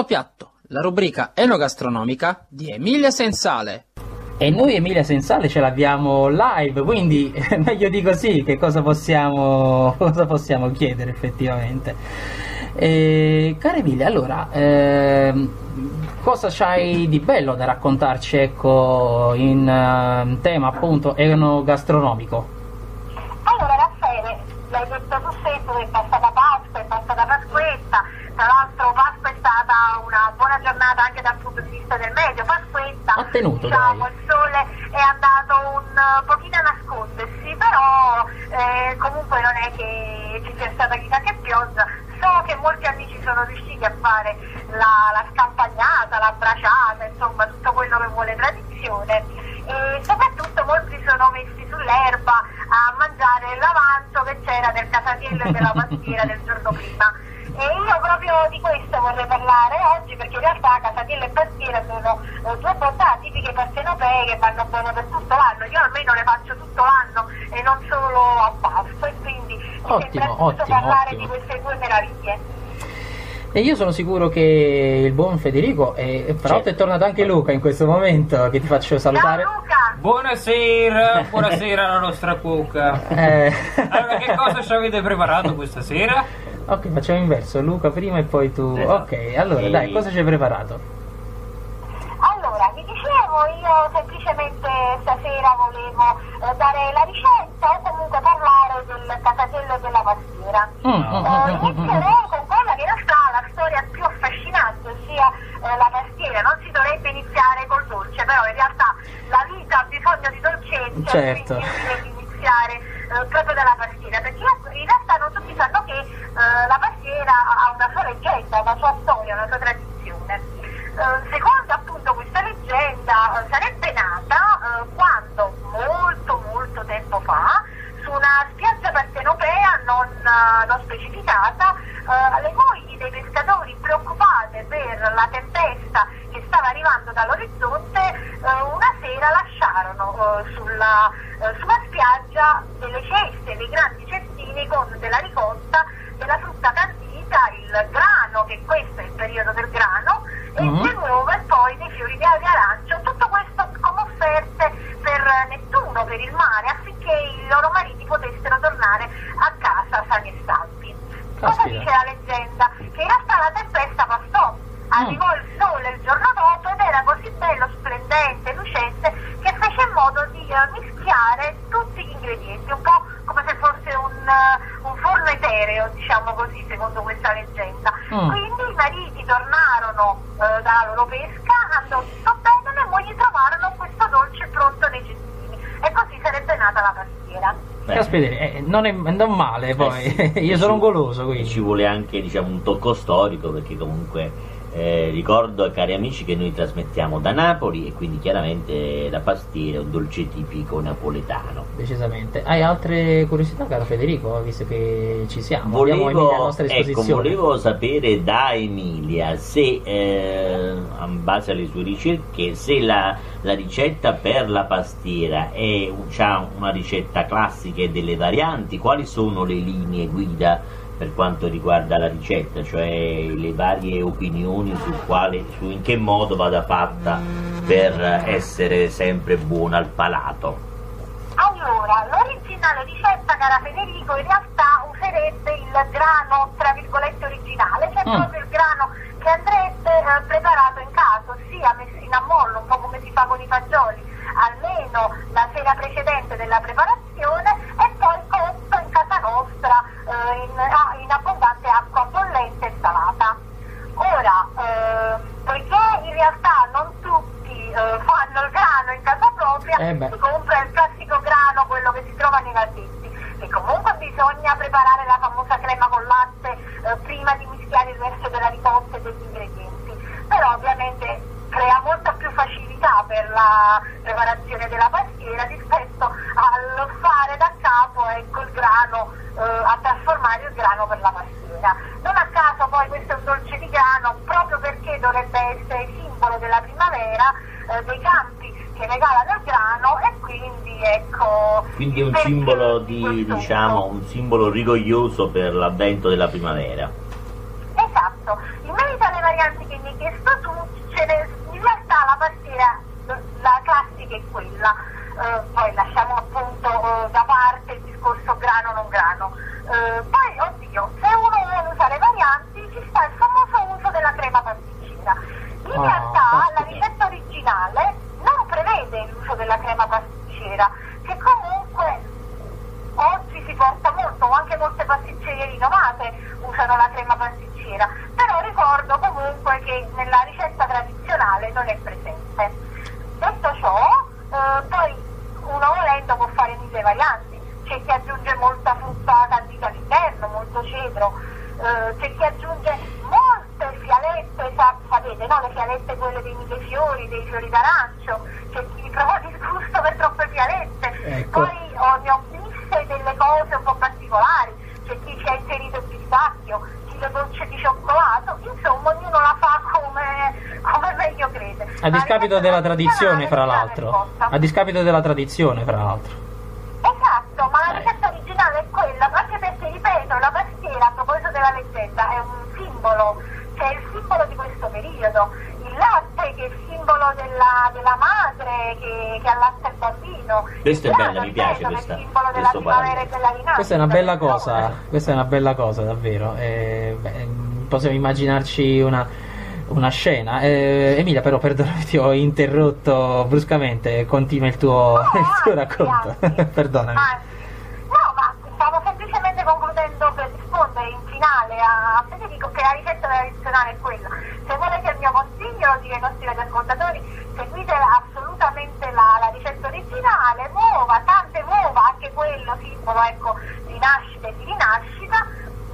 Sottopiatto, la rubrica enogastronomica di Emilia Sensale. E noi Emilia Sensale ce l'abbiamo live, quindi meglio di così, che cosa possiamo, cosa possiamo chiedere effettivamente? E, cara Emilia, allora, ehm, cosa c'hai di bello da raccontarci ecco, in uh, tema appunto enogastronomico? Allora Raffaele, l'hai detto tu stesso che è passata Pasqua, è passata Pasquetta, tra l'altro Pasqua stata una buona giornata anche dal punto di vista del medio, Pasquetta, Ha tenuto, diciamo, dai. il sole è andato un pochino a nascondersi, però eh, comunque non è che ci sia stata chissà che pioggia, so che molti amici sono riusciti a fare la, la scampagnata, la braciata, insomma tutto quello che vuole tradizione e soprattutto molti sono messi sull'erba a mangiare l'avanzo che c'era del casatiello e della pastiera del giorno prima. E io proprio di questo vorrei parlare oggi perché in realtà casatiello e pastiera sono eh, due bontà tipiche partenopee che vanno bene per tutto l'anno. Io almeno le faccio tutto l'anno e non solo a Pasqua e quindi mi Ottimo, sembra giusto ottimo, parlare ottimo. di queste due meraviglie. E io sono sicuro che il buon Federico, e e fra l'altro è tornato anche Luca in questo momento, che ti faccio salutare. Ciao Luca! Buonasera, buonasera alla nostra cuoca. Eh, Allora, che cosa ci avete preparato questa sera? Ok, facciamo inverso, Luca prima e poi tu. Esatto. Ok, allora E- dai, cosa ci hai preparato? Allora, vi dicevo, io semplicemente stasera volevo eh, dare la ricetta o comunque parlare del casatiello e della pastiera. Mm, mm, Eh, mm, mm, mm, inizierei con quella che in realtà è la storia più affascinante, ossia eh, la pastiera. Non si dovrebbe iniziare col dolce, però in realtà la vita ha bisogno di dolcezza, Certo. quindi direi di iniziare eh, proprio dalla pastiera, perché in realtà non tutti sanno che eh, la pastiera ha una sua leggenda, una sua storia, una sua tradizione. Eh, secondo appunto questa leggenda eh, sarebbe nata eh, quando molto molto tempo fa su una spiaggia partenopea non, eh, non specificata eh, le mogli dei pescatori preoccupate per la tempesta che stava arrivando dall'orizzonte eh, una sera lasciarono eh, sulla, eh, sulla spiaggia delle ceste, dei grandi cestini con della ricotta, della frutta candita, il grano, che questo è il periodo del grano, e Mhm. le uova e poi dei fiori di arancio, tutto questo come offerte per Nettuno, per il mare, affinché i loro mariti potessero tornare a casa sani e salvi. Cosa dice la leggenda? Che in realtà la tempesta passò, arrivò il sole il giorno dopo ed era così bello, splendente, eh, mischiare tutti gli ingredienti, un po' come se fosse un, eh, un forno etereo, diciamo così, secondo questa leggenda. Mm. Quindi i mariti tornarono eh, dalla loro pesca, andò tutto bene, le mogli trovarono questo dolce pronto nei cestini e così sarebbe nata la pastiera. Caspita, eh, non è non male poi. eh sì. Io sono un ci- goloso quindi. Ci vuole anche diciamo, un tocco storico perché comunque eh, ricordo cari amici che noi trasmettiamo da Napoli e quindi chiaramente la pastiera è un dolce tipico napoletano. Decisamente. Hai altre curiosità, caro Federico, visto che ci siamo? Volevo, ecco, volevo sapere da Emilia se, eh, in base alle sue ricerche, se la, la ricetta per la pastiera è una ricetta classica e delle varianti, quali sono le linee guida per quanto riguarda la ricetta, cioè le varie opinioni su, quale, su in che modo vada fatta per essere sempre buona al palato. Allora, l'originale ricetta, cara Federico, in realtà userebbe il grano, tra virgolette, originale, cioè Mm. proprio il grano che andrebbe eh, preparato in casa, ossia messo in ammollo, un po' come si fa con i fagioli, almeno la sera precedente della preparazione e poi cotto in casa nostra eh, in, ah, in abbondante acqua bollente e salata. Ora, eh, poiché in realtà non tutti eh, fanno il grano in casa propria, Eh beh. si compra il classico grano, quello che si trova nei vasetti. E comunque bisogna preparare la famosa crema con latte eh, prima di mischiare il resto della ricotta e degli ingredienti. Però ovviamente crea molta più facilità preparazione della pastiera rispetto al fare da capo ecco, il grano, eh, a trasformare il grano per la pastiera. Non a caso poi questo è un dolce di grano proprio perché dovrebbe essere simbolo della primavera, eh, dei campi che regalano il grano e quindi ecco... Quindi è un simbolo di, diciamo, un simbolo rigoglioso per l'avvento della primavera. Esatto, in merito alle varianti che mi hai chiesto tu, ce ne- pastiera, classica è quella, Eh, poi lasciamo appunto eh, da parte il discorso grano non grano. Eh, poi, oddio, se uno vuole usare varianti ci sta il famoso uso della crema pasticcera. In Ah, realtà la ricetta originale non prevede l'uso della crema pasticcera, che comunque oggi si porta molto, o anche molte pasticcerie rinomate usano la crema pasticcera, però ricordo comunque che nella ricetta tradizionale non è presente. Eh, poi uno volendo può fare mille varianti, c'è chi aggiunge molta frutta candita all'interno, molto cedro, eh, c'è chi aggiunge molte fialette, sa- sapete, no? le fialette quelle dei mille fiori, dei fiori d'arancio, c'è chi prova disgusto per troppe fialette, Ecco. poi oh, ne ho viste delle cose un po' particolari, c'è chi ci ha inserito il pistacchio, chi le gocce di cioccolato, insomma ognuno la fa come, come meglio crede. A discapito della tradizione, fra l'altro. A discapito della tradizione, fra l'altro. Esatto, ma la ricetta originale è quella, anche perché ripeto, la pastiera a proposito della leggenda è un simbolo, cioè è il simbolo di questo periodo. Il latte che è il simbolo della, della madre che, che allatta il bambino. Questa è bella, grano, mi piace questa- È il simbolo della questo primavera e parallelo. della rinascita. Questa è una bella cosa, questa è una bella cosa, davvero. Eh, beh, possiamo immaginarci una, una scena. Eh, Emilia, però, perdonami, ti ho interrotto bruscamente. Continua il tuo, No, il tuo racconto. Perdonami. Anzi. No, ma stavo semplicemente concludendo per rispondere in finale a Federico che la ricetta tradizionale è quella. Se volete il mio consiglio, lo dico ai nostri radioascoltatori, seguite assolutamente la, la ricetta originale, uova, tante uova, anche quello simbolo ecco, di nascita e di rinascita,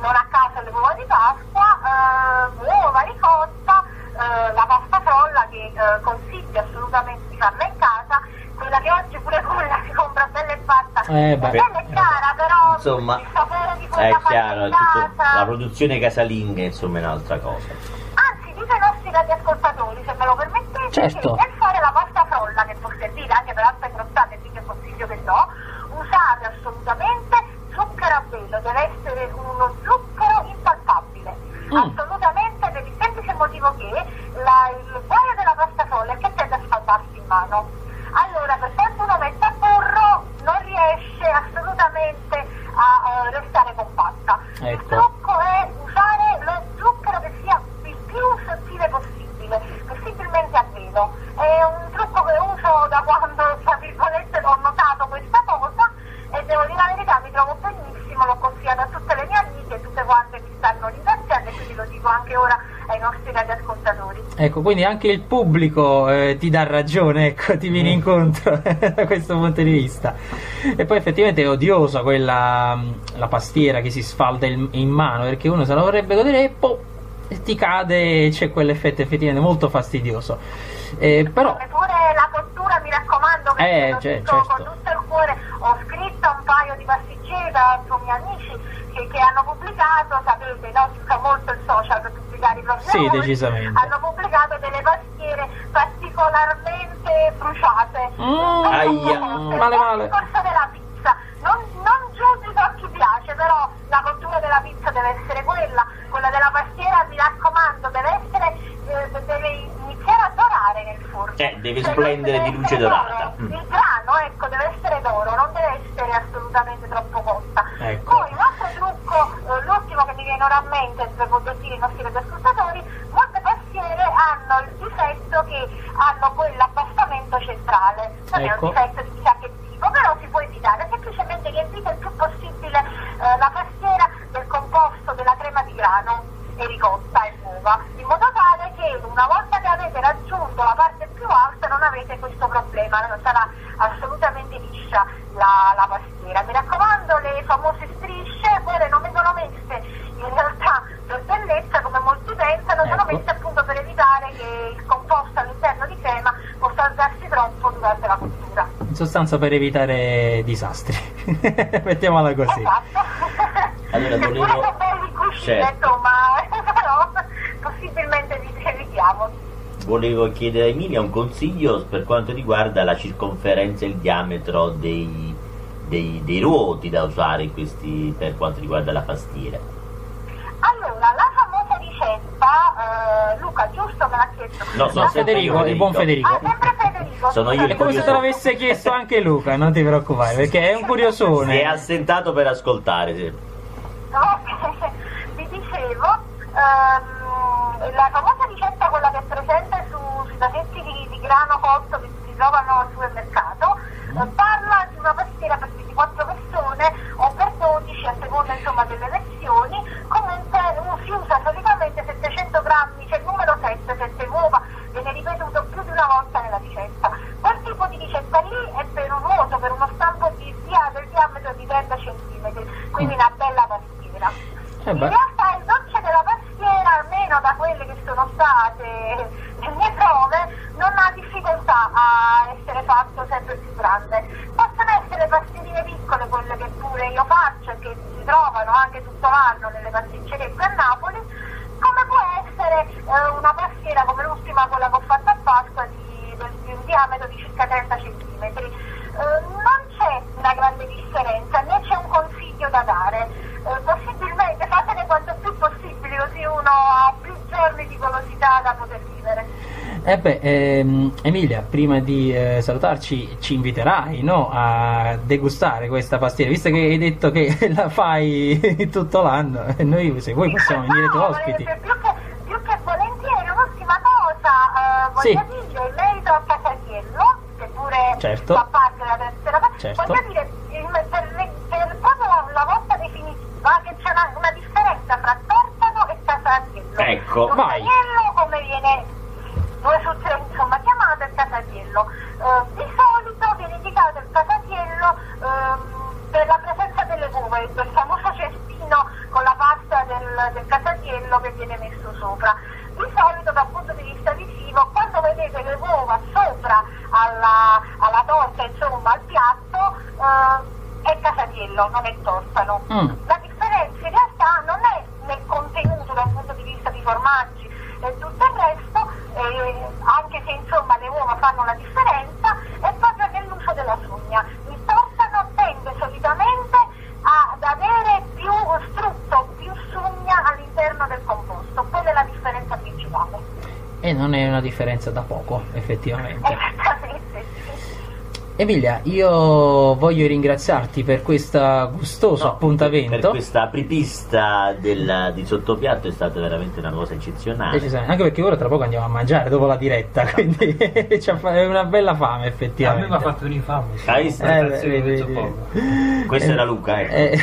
non a caso le uova di Pasqua, eh, uova ricotta, eh, la pasta frolla che eh, consiglio assolutamente di farla in casa, quella che oggi pure quella si compra bella e fatta, Eh, beh. cara, però Insomma, il sapore di È chiaro, tutto- la produzione casalinga insomma è un'altra cosa. Anzi, dite ai nostri radioascoltatori, se me lo permettete, Certo. che nel fare la pasta frolla, che può servire anche per altre crostate, quindi è un consiglio che do, usate assolutamente zucchero a velo, deve essere uno zucchero impalpabile. Mm. Assolutamente, per il semplice motivo che la- il guaio della pasta frolla è che tende a spalmarsi in mano. Allora, per quanto uno metta burro, non riesce assolutamente a eh, restare compatta. Il Ecco. trucco è usare lo zucchero che sia il più sottile possibile, possibilmente a velo. È un trucco che uso da quando, tra virgolette, ho notato questa cosa e devo dire la verità, mi trovo benissimo, l'ho consigliato a tutte le mie amiche, tutte quante mi stanno ringraziando e quindi lo dico anche ora ai nostri radioascoltatori. Ecco, quindi anche il pubblico eh, ti dà ragione, ecco, ti viene incontro da questo punto di vista. E poi effettivamente è odiosa quella mh, la pastiera che si sfalda in, in mano perché uno se la vorrebbe godere e poi ti cade e c'è quell'effetto effettivamente molto fastidioso. Eh, però pure la cottura, mi raccomando, che Eh, lo cioè, certo. con tutto il cuore, ho scritto a un paio di pasticceri da miei amici che, che hanno pubblicato, sapete, no, si usa molto il social per pubblicare i propri Sì, lavori, decisamente. hanno pubblicato delle pastiere particolarmente bruciate. Mm, Aia. male male. Il discorso della pizza, non, non giudico a chi piace, però la cottura della pizza deve essere quella, quella della pastiera, mi raccomando, deve essere, eh, deve iniziare a dorare nel forno. Eh, deve splendere di luce dorata. Mm. Il grano, ecco, deve essere d'oro, non deve essere assolutamente troppo cotta. Ecco. Poi un altro trucco, eh, l'ultimo che mi viene ora a mente, per poter dire ai nostri radioascoltatori, molte pastiere hanno il difetto che hanno quell'abbassamento centrale. Non è Ecco. un difetto di chissà che tipo, però si può evitare, semplicemente riempite il più possibile eh, la pastiera del composto della crema di grano e ricotta e uova, in modo tale che una volta che avete raggiunto la parte più alta non avete questo problema, non sarà assolutamente liscia la, la pastiera. Mi raccomando, le famose strisce, quelle non vengono messe in realtà per bellezza come molti pensano, sono Ecco. messe appunto per evitare che il composto all'interno di crema possa alzarsi troppo durante la cottura. In sostanza per evitare disastri. Mettiamola così. Esatto. Allora, volevo- Certo. insomma, però possibilmente li evitiamo. Volevo chiedere a Emilia un consiglio per quanto riguarda la circonferenza e il diametro dei, dei, dei ruoti da usare questi, per quanto riguarda la pastiera. Allora, la famosa ricetta, eh, Luca giusto? Me l'ha chiesto. No, No, sono Federico, il buon Federico. Ah, sempre Federico. Sono io il È come se te l'avesse chiesto anche Luca, non ti preoccupare, perché è un Si è curiosone. assentato per ascoltare. sì. Ok, vi dicevo, ehm, la famosa ricetta, quella che è presente su, sui pacchetti di, di grano cotto che si trovano al supermercato, eh, parla di una pastiera per 24 persone o per 12 a seconda insomma, delle versioni, comunque uh, si usa solitamente 700 grammi, c'è il numero 7, 7 uova, viene ripetuto più di una volta nella ricetta. Quel tipo di ricetta lì è per un uovo, per uno stampo di, dia- del diametro di 30 cm, quindi una bella pastiera. Eh In beh. realtà il dolce della pastiera, almeno da quelle che sono state le mie prove, non ha difficoltà a essere fatto sempre più grande. Possono essere pastierine piccole, quelle che pure io faccio e che si trovano anche tutto l'anno nelle pasticcerie a Napoli, come può essere eh, una pastiera come l'ultima, quella che ho fatto a Pasqua, di, di un diametro di circa 30 cm. non c'è una grande differenza, né c'è un consiglio da dare. Eh, possibilmente fatene quanto più possibile, così uno ha più giorni di golosità da poter vivere. Eh beh, ehm, Emilia, prima di eh, salutarci ci inviterai no, a degustare questa pastiera, visto che hai detto che la fai tutto l'anno, e noi se vuoi possiamo venire tu ospiti. più, che, più che volentieri, un'ultima cosa, eh, voglio Sì. dire, in merito a Casatiello, che pure Certo. fa parte della terza parte, Certo. voglio dire, il- per, per proprio la, la vostra definitiva, che c'è una, una differenza fra Tortano e Casatiello. Ecco. Vai. Casatiello come viene tre insomma chiamato il Casatiello. Eh, di solito viene indicato il Casatiello ehm, per la presenza delle uova, quel famoso cestino con la pasta del, del Casatiello che viene messo sopra. Di solito dal punto di vista visivo, quando vedete le uova sopra alla, alla torta, insomma al piatto, eh, è Casatiello, non è tortano. Mm. La differenza in realtà non è nel contenuto dal punto di vista di formaggi e tutto il resto, eh, anche se insomma le uova fanno la differenza, è proprio nell'uso della sugna. Il tortano tende solitamente ad avere più strutto, più sugna all'interno del composto, quella è la differenza principale. E non è una differenza da poco, effettivamente. Sì. Emilia, io voglio ringraziarti per questo gustoso No, appuntamento. Per questa apripista del, di sottopiatto è stata veramente una cosa eccezionale. Decisamente, Anche perché ora tra poco andiamo a mangiare dopo la diretta, quindi c'è fa- è una bella fame A me effettivamente. mi ha fatto un'infame. Hai visto? Eh, mezzo vedi. poco. Questo era Luca, ecco. Eh,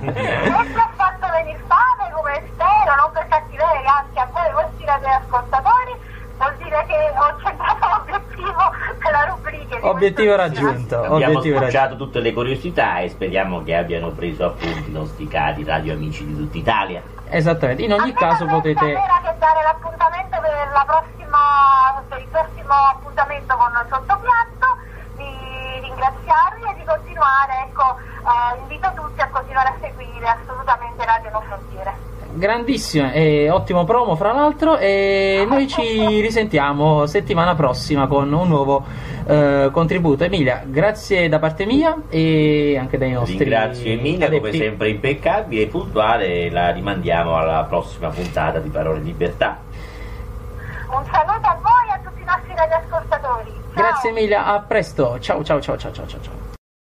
Non ti ho fatto venire fame come spero, non per cattiveria, anzi a voi vostri ascoltatori, vuol dire che ho centrato l'obiettivo della rubrica. di Obiettivo raggiunto. Abbiamo obiettivo spacciato raggiunto. tutte le curiosità e speriamo che abbiano preso appunti i nostri cari radio amici di tutta Italia. Esattamente, in ogni me caso potete... che dare per, la prossima, per il prossimo appuntamento con il sottopiatto, di ringraziarvi e di continuare, ecco, eh, invito tutti a continuare a seguire assolutamente Radio No Frontiere. Grandissimo e ottimo promo fra l'altro e noi ci risentiamo settimana prossima con un nuovo eh, contributo. Emilia, grazie da parte mia e anche dai nostri Ringrazio Emilia come adepti. sempre impeccabile e puntuale e la rimandiamo alla prossima puntata di Parole Libertà. Un saluto a voi e a tutti i nostri radioascoltatori. Ciao. Grazie Emilia, a presto. Ciao ciao ciao ciao ciao. ciao.